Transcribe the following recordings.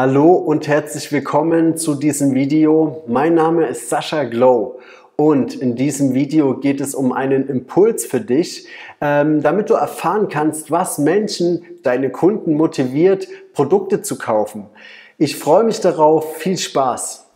Hallo und herzlich willkommen zu diesem Video. Mein Name ist Sascha Glow und in diesem Video geht es um einen Impuls für dich, ähm, damit du erfahren kannst, was Menschen, deine Kunden motiviert, Produkte zu kaufen. Ich freue mich darauf. Viel Spaß!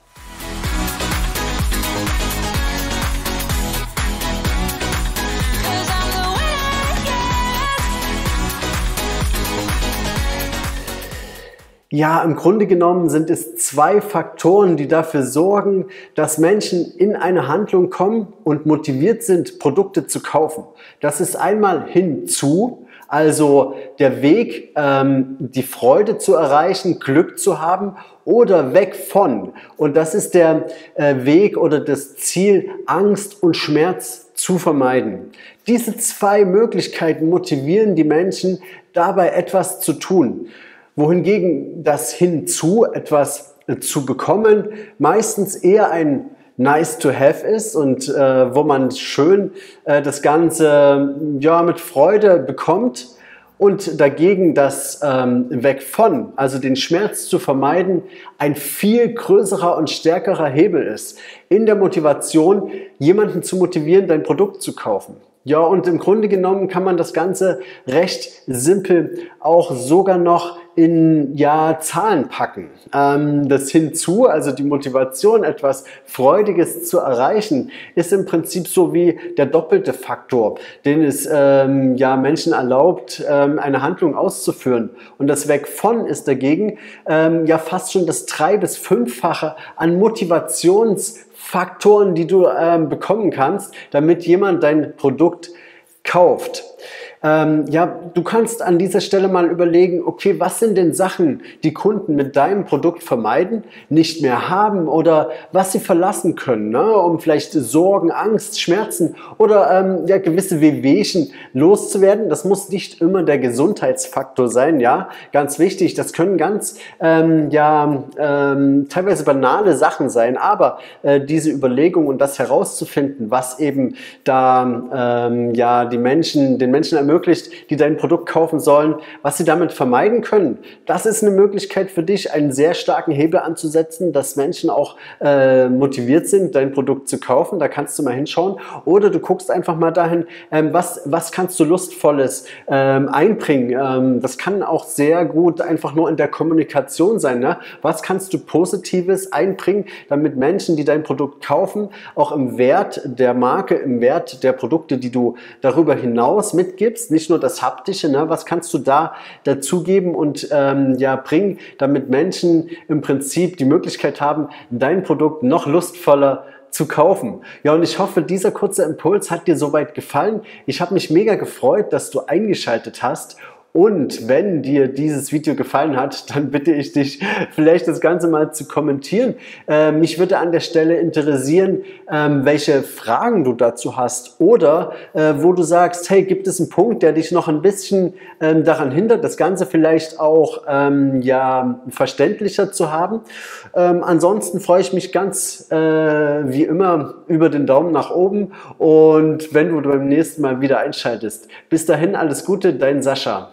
Ja, im Grunde genommen sind es zwei Faktoren, die dafür sorgen, dass Menschen in eine Handlung kommen und motiviert sind, Produkte zu kaufen. Das ist einmal hinzu, also der Weg, ähm, die Freude zu erreichen, Glück zu haben oder weg von. Und das ist der äh, Weg oder das Ziel, Angst und Schmerz zu vermeiden. Diese zwei Möglichkeiten motivieren die Menschen, dabei etwas zu tun wohingegen das hinzu, etwas äh, zu bekommen, meistens eher ein nice to have ist und äh, wo man schön äh, das Ganze ja mit Freude bekommt und dagegen das ähm, Weg von, also den Schmerz zu vermeiden, ein viel größerer und stärkerer Hebel ist in der Motivation, jemanden zu motivieren, dein Produkt zu kaufen. Ja, und im Grunde genommen kann man das Ganze recht simpel auch sogar noch in ja, Zahlen packen. Ähm, das hinzu, also die Motivation, etwas Freudiges zu erreichen, ist im Prinzip so wie der doppelte Faktor, den es ähm, ja, Menschen erlaubt, ähm, eine Handlung auszuführen. Und das Weg von ist dagegen ähm, ja fast schon das drei- bis fünffache an Motivationsfaktoren, die du ähm, bekommen kannst, damit jemand dein Produkt kauft. Ähm, ja, du kannst an dieser Stelle mal überlegen, okay, was sind denn Sachen, die Kunden mit deinem Produkt vermeiden, nicht mehr haben oder was sie verlassen können, ne, um vielleicht Sorgen, Angst, Schmerzen oder ähm, ja, gewisse Wehwehchen loszuwerden. Das muss nicht immer der Gesundheitsfaktor sein, ja, ganz wichtig. Das können ganz ähm, ja ähm, teilweise banale Sachen sein, aber äh, diese Überlegung und das herauszufinden, was eben da ähm, ja die Menschen, den Menschen ermöglicht, ermöglicht, die dein Produkt kaufen sollen, was sie damit vermeiden können. Das ist eine Möglichkeit für dich, einen sehr starken Hebel anzusetzen, dass Menschen auch äh, motiviert sind, dein Produkt zu kaufen. Da kannst du mal hinschauen. Oder du guckst einfach mal dahin, ähm, was, was kannst du Lustvolles ähm, einbringen. Ähm, das kann auch sehr gut einfach nur in der Kommunikation sein. Ne? Was kannst du Positives einbringen, damit Menschen, die dein Produkt kaufen, auch im Wert der Marke, im Wert der Produkte, die du darüber hinaus mitgibst, jetzt nicht nur das Haptische, ne? was kannst du da dazugeben und ähm, ja, bringen, damit Menschen im Prinzip die Möglichkeit haben, dein Produkt noch lustvoller zu kaufen. Ja, und ich hoffe, dieser kurze Impuls hat dir soweit gefallen. Ich habe mich mega gefreut, dass du eingeschaltet hast und wenn dir dieses Video gefallen hat, dann bitte ich dich, vielleicht das Ganze mal zu kommentieren. Äh, mich würde an der Stelle interessieren, ähm, welche Fragen du dazu hast oder äh, wo du sagst, hey, gibt es einen Punkt, der dich noch ein bisschen ähm, daran hindert, das Ganze vielleicht auch ähm, ja, verständlicher zu haben. Ähm, ansonsten freue ich mich ganz äh, wie immer über den Daumen nach oben und wenn du beim nächsten Mal wieder einschaltest. Bis dahin alles Gute, dein Sascha.